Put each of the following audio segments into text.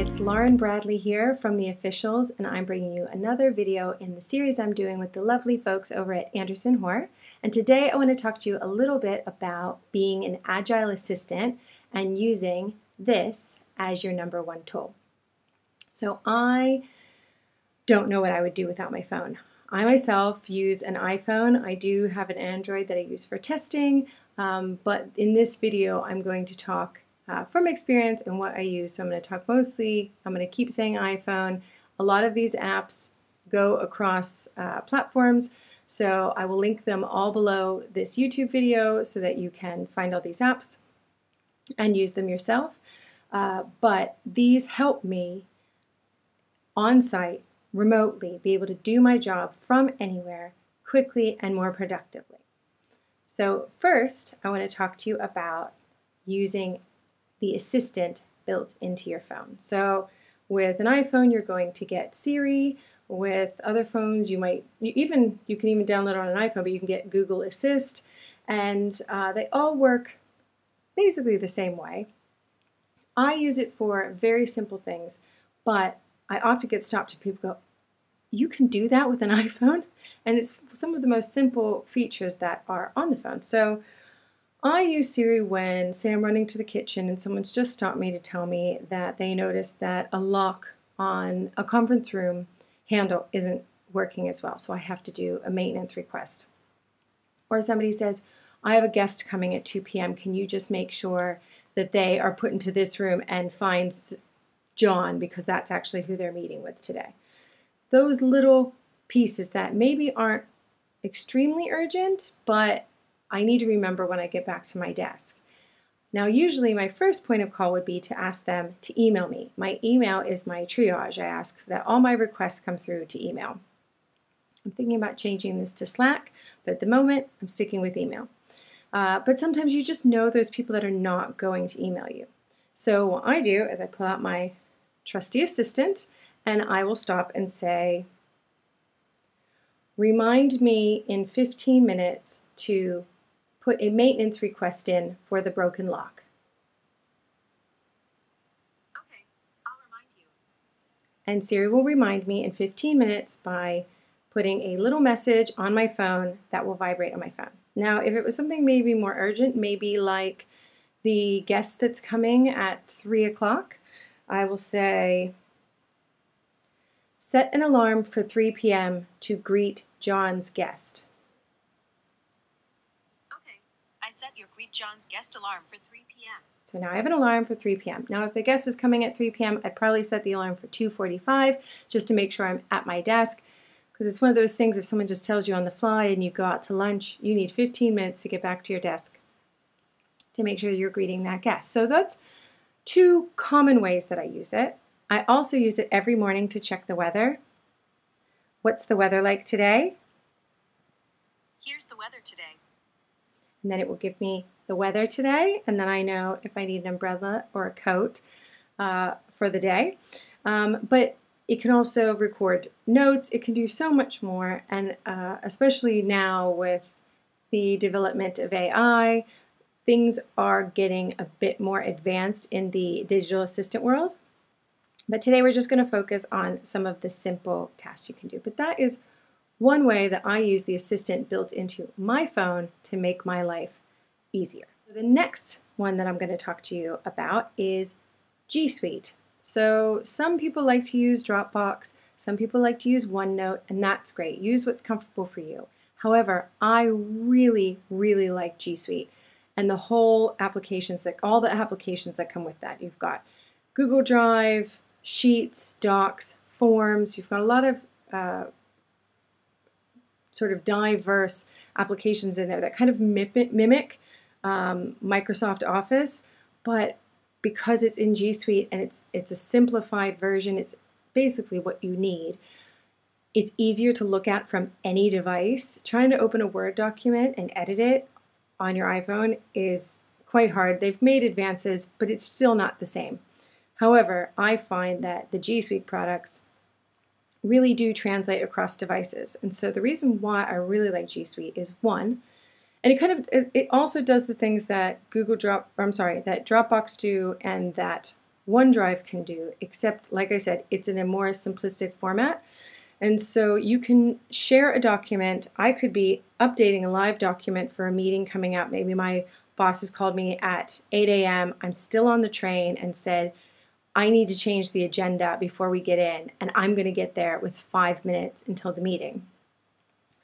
it's Lauren Bradley here from The Officials, and I'm bringing you another video in the series I'm doing with the lovely folks over at Anderson Hoare. And today I want to talk to you a little bit about being an agile assistant and using this as your number one tool. So I don't know what I would do without my phone. I myself use an iPhone. I do have an Android that I use for testing, um, but in this video I'm going to talk uh, from experience and what I use. So I'm going to talk mostly, I'm going to keep saying iPhone. A lot of these apps go across uh, platforms, so I will link them all below this YouTube video so that you can find all these apps and use them yourself. Uh, but these help me on site, remotely, be able to do my job from anywhere quickly and more productively. So, first, I want to talk to you about using the assistant built into your phone. So with an iPhone, you're going to get Siri. With other phones, you might you even you can even download on an iPhone, but you can get Google Assist, and uh, they all work basically the same way. I use it for very simple things, but I often get stopped and people go, "You can do that with an iPhone," and it's some of the most simple features that are on the phone. So I use Siri when, say, I'm running to the kitchen and someone's just stopped me to tell me that they noticed that a lock on a conference room handle isn't working as well, so I have to do a maintenance request. Or somebody says, I have a guest coming at 2 p.m. Can you just make sure that they are put into this room and find John because that's actually who they're meeting with today? Those little pieces that maybe aren't extremely urgent, but I need to remember when I get back to my desk. Now, usually my first point of call would be to ask them to email me. My email is my triage. I ask that all my requests come through to email. I'm thinking about changing this to Slack, but at the moment I'm sticking with email. Uh, but sometimes you just know those people that are not going to email you. So what I do is I pull out my trusty assistant and I will stop and say, remind me in 15 minutes to put a maintenance request in for the broken lock. Okay, I'll remind you. And Siri will remind me in 15 minutes by putting a little message on my phone that will vibrate on my phone. Now, if it was something maybe more urgent, maybe like the guest that's coming at 3 o'clock, I will say, set an alarm for 3 p.m. to greet John's guest. Greet John's guest alarm for 3 p.m. So now I have an alarm for 3 p.m. Now if the guest was coming at 3 p.m., I'd probably set the alarm for 2.45 just to make sure I'm at my desk because it's one of those things if someone just tells you on the fly and you go out to lunch, you need 15 minutes to get back to your desk to make sure you're greeting that guest. So that's two common ways that I use it. I also use it every morning to check the weather. What's the weather like today? Here's the weather today and then it will give me the weather today, and then I know if I need an umbrella or a coat uh, for the day. Um, but it can also record notes. It can do so much more, and uh, especially now with the development of AI, things are getting a bit more advanced in the digital assistant world. But today we're just going to focus on some of the simple tasks you can do. But that is one way that I use the assistant built into my phone to make my life easier. The next one that I'm going to talk to you about is G Suite. So some people like to use Dropbox, some people like to use OneNote, and that's great. Use what's comfortable for you. However, I really, really like G Suite and the whole applications that all the applications that come with that. You've got Google Drive, Sheets, Docs, Forms. You've got a lot of uh, sort of diverse applications in there that kind of mimic um, Microsoft Office, but because it's in G Suite and it's it's a simplified version, it's basically what you need. It's easier to look at from any device. Trying to open a Word document and edit it on your iPhone is quite hard. They've made advances, but it's still not the same. However, I find that the G Suite products really do translate across devices. And so the reason why I really like G Suite is one, and it kind of it also does the things that Google Drop, I'm sorry, that Dropbox do and that OneDrive can do, except, like I said, it's in a more simplistic format. And so you can share a document. I could be updating a live document for a meeting coming up. Maybe my boss has called me at 8 a.m. I'm still on the train and said, I need to change the agenda before we get in, and I'm going to get there with five minutes until the meeting.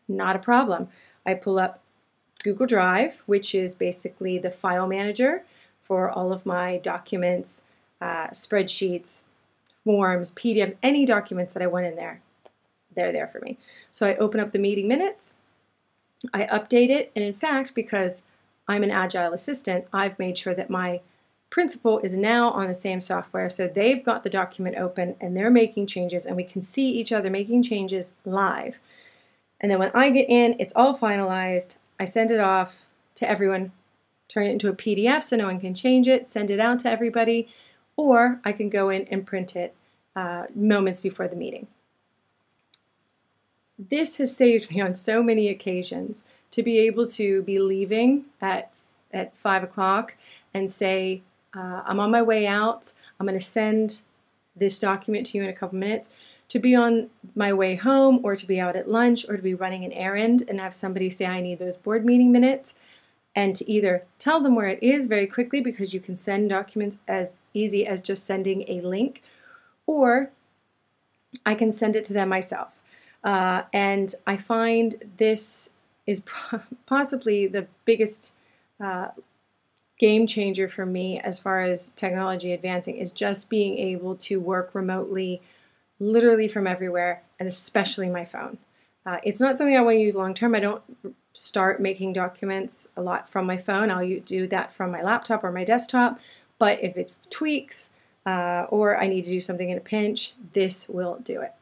Not a problem. I pull up Google Drive, which is basically the file manager for all of my documents, uh, spreadsheets, forms, PDFs, any documents that I want in there. They're there for me. So I open up the meeting minutes, I update it, and in fact, because I'm an agile assistant, I've made sure that my principal is now on the same software. So they've got the document open and they're making changes, and we can see each other making changes live. And then when I get in, it's all finalized. I send it off to everyone, turn it into a PDF so no one can change it, send it out to everybody, or I can go in and print it uh, moments before the meeting. This has saved me on so many occasions to be able to be leaving at, at 5 o'clock and say, uh, I'm on my way out, I'm going to send this document to you in a couple minutes to be on my way home or to be out at lunch or to be running an errand and have somebody say, I need those board meeting minutes, and to either tell them where it is very quickly because you can send documents as easy as just sending a link, or I can send it to them myself. Uh, and I find this is possibly the biggest uh, game changer for me as far as technology advancing is just being able to work remotely literally from everywhere, and especially my phone. Uh, it's not something I want to use long term. I don't start making documents a lot from my phone. I'll do that from my laptop or my desktop. But if it's tweaks uh, or I need to do something in a pinch, this will do it.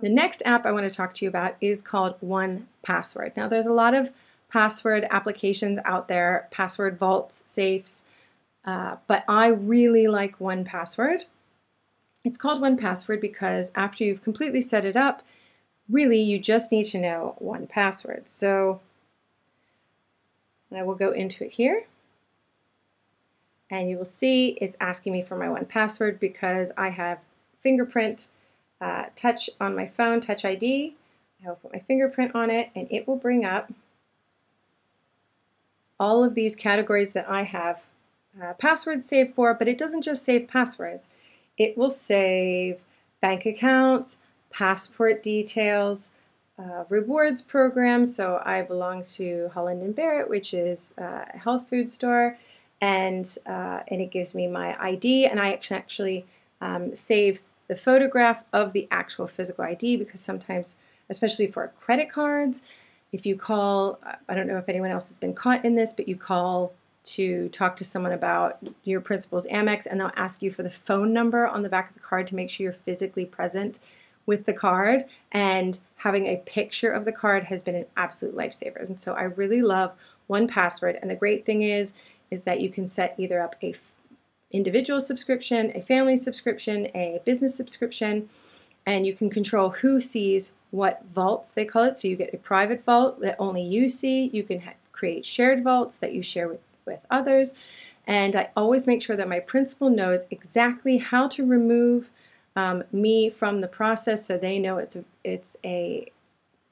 The next app I want to talk to you about is called One Password. Now, there's a lot of password applications out there, password vaults, safes, uh, but I really like 1Password. It's called 1Password because after you've completely set it up, really you just need to know one password. So I will go into it here and you will see it's asking me for my one password because I have fingerprint uh, touch on my phone, Touch ID. I will put my fingerprint on it and it will bring up all of these categories that I have uh, passwords saved for, but it doesn't just save passwords it will save bank accounts, passport details, uh, rewards programs. So I belong to Holland and Barrett, which is a health food store, and uh, and it gives me my ID, and I can actually um, save the photograph of the actual physical ID because sometimes, especially for credit cards, if you call, I don't know if anyone else has been caught in this, but you call to talk to someone about your principal's Amex, and they'll ask you for the phone number on the back of the card to make sure you're physically present with the card. And having a picture of the card has been an absolute lifesaver. And so I really love 1Password. And the great thing is, is that you can set either up a individual subscription, a family subscription, a business subscription, and you can control who sees what vaults they call it. So you get a private vault that only you see. You can create shared vaults that you share with with others. And I always make sure that my principal knows exactly how to remove um, me from the process so they know it's a, it's a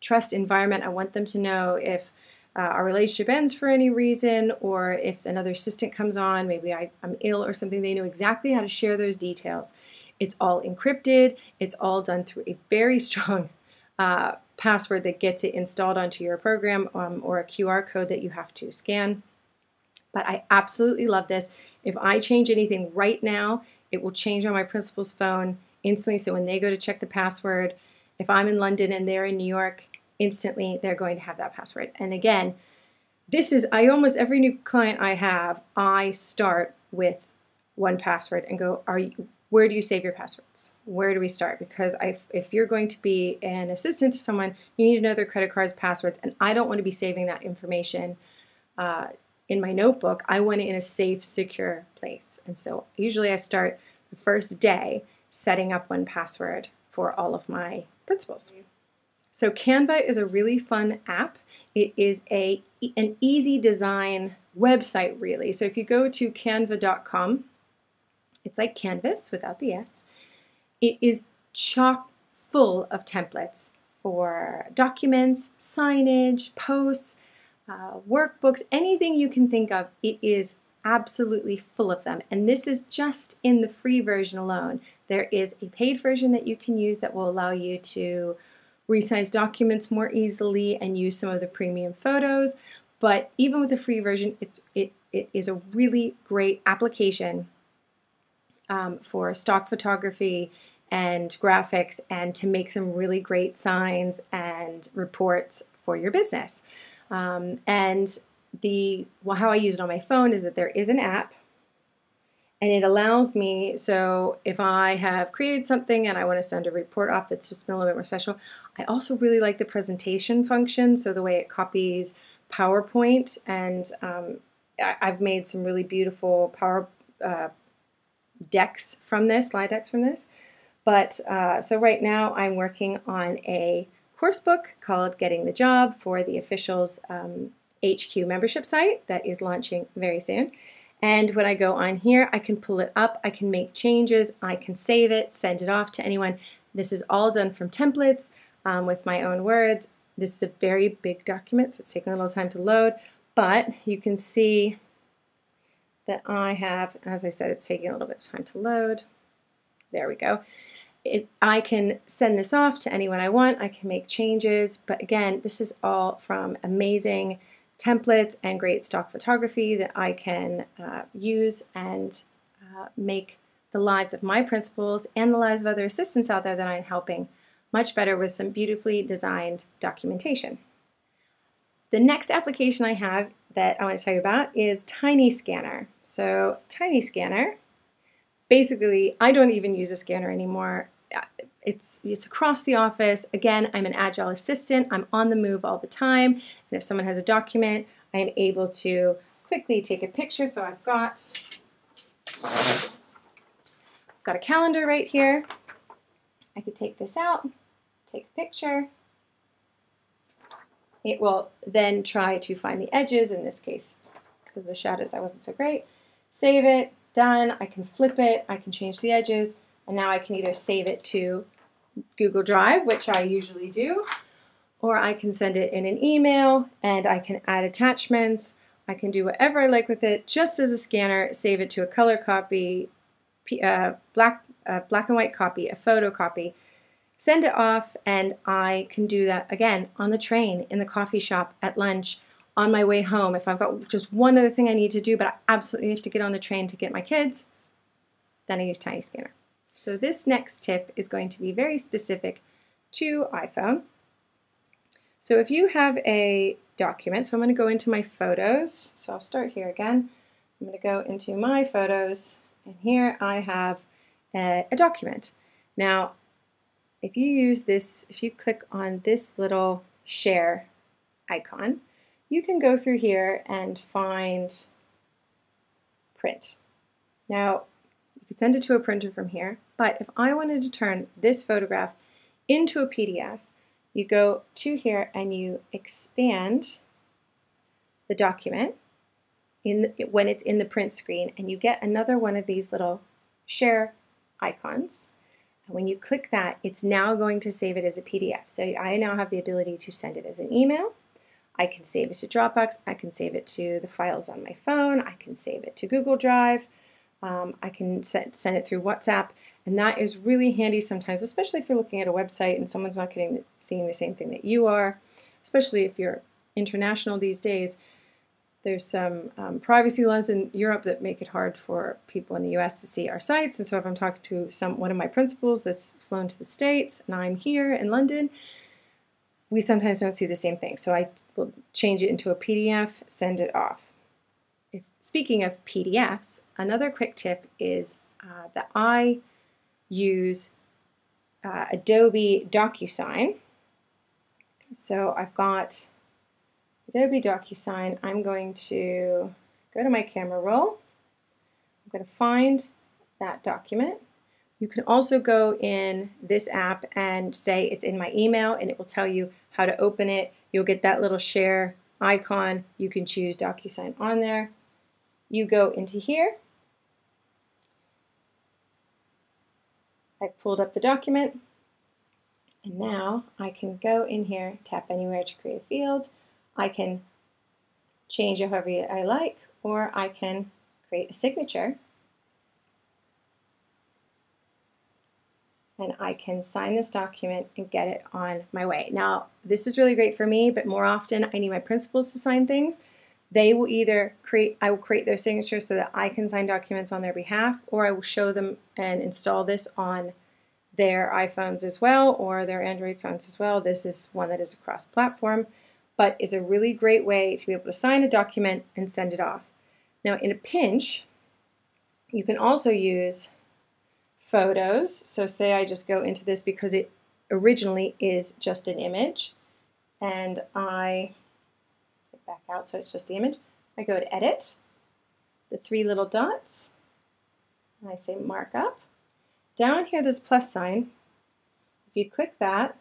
trust environment. I want them to know if uh, our relationship ends for any reason or if another assistant comes on, maybe I, I'm ill or something, they know exactly how to share those details. It's all encrypted, it's all done through a very strong uh, password that gets it installed onto your program um, or a QR code that you have to scan. But I absolutely love this. If I change anything right now, it will change on my principal's phone instantly. So when they go to check the password, if I'm in London and they're in New York, instantly they're going to have that password. And again, this is I almost every new client I have, I start with 1Password and go, are you, where do you save your passwords? Where do we start? Because I, if you're going to be an assistant to someone, you need to know their credit cards, passwords, and I don't want to be saving that information uh, in my notebook, I want it in a safe, secure place. And so usually I start the first day setting up 1Password for all of my principals. So Canva is a really fun app. It is a an easy design website really. So if you go to canva.com It's like Canvas without the S. It is chock full of templates for documents, signage, posts, uh, workbooks, anything you can think of. It is absolutely full of them. And this is just in the free version alone. There is a paid version that you can use that will allow you to resize documents more easily and use some of the premium photos. But even with the free version, it's, it, it is a really great application um, for stock photography and graphics and to make some really great signs and reports for your business. Um, and the well, how I use it on my phone is that there is an app and it allows me so if I have created something and I want to send a report off that's just a little bit more special, I also really like the presentation function. So the way it copies PowerPoint and um, I, have made some really beautiful power uh, decks from this, slide decks from this. But uh, so right now I'm working on a course book called Getting the Job for the officials um, HQ membership site that is launching very soon. And when I go on here, I can pull it up, I can make changes, I can save it, send it off to anyone. This is all done from templates um, with my own words. This is a very big document, so it's taking a little time to load, but you can see that I have, as I said, it's taking a little bit of time to load. There we go it, I can send this off to anyone I want. I can make changes. But again, this is all from amazing templates and great stock photography that I can uh, use and uh, make the lives of my principals and the lives of other assistants out there that I'm helping much better with some beautifully designed documentation. The next application I have that I want to tell you about is Tiny Scanner. So Tiny Scanner, basically, I don't even use a scanner anymore Uh, it's it's across the office. Again, I'm an agile assistant. I'm on the move all the time. And if someone has a document, I am able to quickly take a picture. So I've got got a calendar right here. I could take this out, take a picture. It will then try to find the edges, in this case, because the shadows I wasn't so great. Save it, done. I can flip it, I can change the edges. And now I can either save it to Google Drive, which I usually do, or I can send it in an email and I can add attachments. I can do whatever I like with it just as a scanner, save it to a color copy, uh, black, uh, black and white copy, a photocopy, send it off, and I can do that again on the train, in the coffee shop, at lunch, on my way home. If I've got just one other thing I need to do, but I absolutely have to get on the train to get my kids, then I use Tiny Scanner. So this next tip is going to be very specific to iPhone. So if you have a document, so I'm going to go into my photos. So I'll start here again. I'm going to go into my photos, and here I have a, a document. Now, if you use this, if you click on this little share icon, you can go through here and find print. Now, you could send it to a printer from here, but if I wanted to turn this photograph into a PDF, you go to here and you expand the document in when it's in the print screen and you get another one of these little share icons. And when you click that, it's now going to save it as a PDF. So I now have the ability to send it as an email. I can save it to Dropbox. I can save it to the files on my phone. I can save it to Google Drive. Um, I can send, send it through WhatsApp, and that is really handy sometimes, especially if you're looking at a website and someone's not getting seeing the same thing that you are, especially if you're international these days. There's some um, privacy laws in Europe that make it hard for people in the US to see our sites. And so if I'm talking to some one of my principals that's flown to the States and I'm here in London, we sometimes don't see the same thing. So I will change it into a PDF, send it off. If, speaking of PDFs, another quick tip is uh, that I use uh, Adobe DocuSign. So I've got Adobe DocuSign. I'm going to go to my camera roll. I'm going to find that document. You can also go in this app and say it's in my email and it will tell you how to open it. You'll get that little share icon. You can choose DocuSign on there you go into here, I've pulled up the document and now I can go in here, tap anywhere to create a field. I can change it however I like, or I can create a signature. And I can sign this document and get it on my way. Now, this is really great for me, but more often I need my principals to sign things. They will either create, I will create their signature so that I can sign documents on their behalf, or I will show them and install this on their iPhones as well or their Android phones as well. This is one that is a cross platform, but is a really great way to be able to sign a document and send it off. Now, in a pinch, you can also use photos. So, say I just go into this because it originally is just an image, and I back out so it's just the image. I go to Edit, the three little dots, and I say Markup. Down here, there's plus sign. If you click that,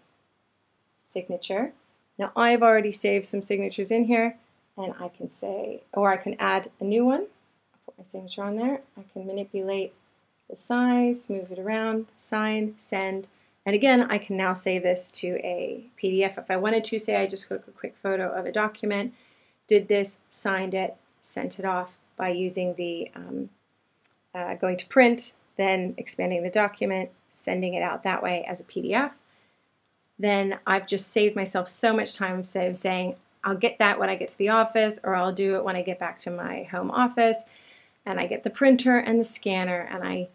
signature. Now I've already saved some signatures in here and I can say, or I can add a new one. I'll put my signature on there. I can manipulate the size, move it around, sign, send. And again, I can now save this to a PDF. If I wanted to, say I just took a quick photo of a document, did this, signed it, sent it off by using the um, uh, going to print, then expanding the document, sending it out that way as a PDF, then I've just saved myself so much time so saying, I'll get that when I get to the office, or I'll do it when I get back to my home office. And I get the printer and the scanner, and I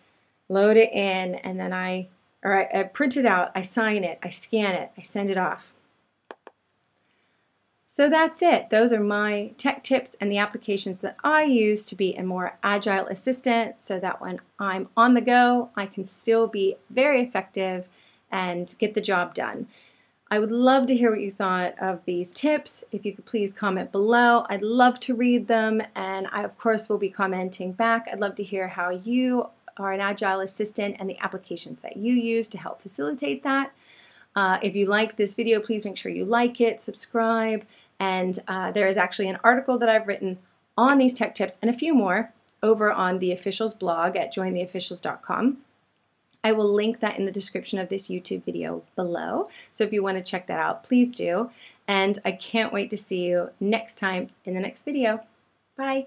load it in, and then I, or I, I print it out, I sign it, I scan it, I send it off. So that's it. Those are my tech tips and the applications that I use to be a more agile assistant so that when I'm on the go, I can still be very effective and get the job done. I would love to hear what you thought of these tips. If you could please comment below, I'd love to read them, and I, of course, will be commenting back. I'd love to hear how you are an agile assistant and the applications that you use to help facilitate that. Uh, if you like this video, please make sure you like it, subscribe, and uh, there is actually an article that I've written on these tech tips and a few more over on the officials blog at jointheofficials.com. I will link that in the description of this YouTube video below. So if you want to check that out, please do. And I can't wait to see you next time in the next video. Bye.